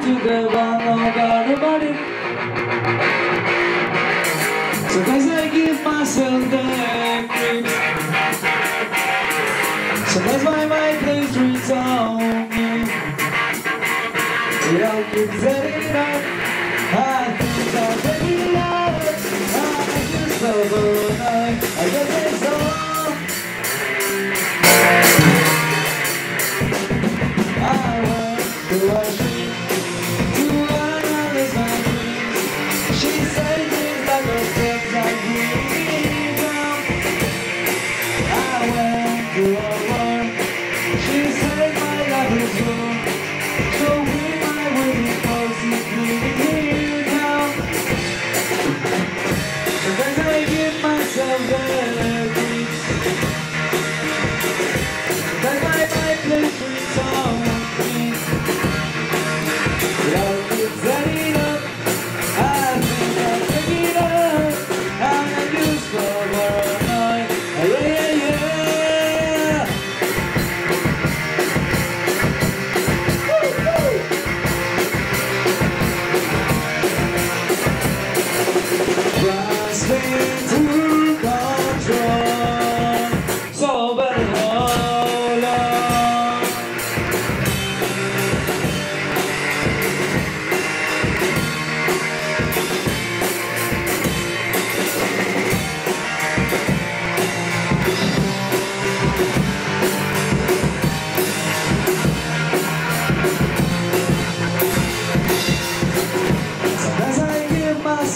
to the one, nobody. Sometimes I give myself the creeps. Sometimes my mind plays tricks on me. Yeah, keep setting up. She said my love is yours.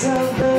so good.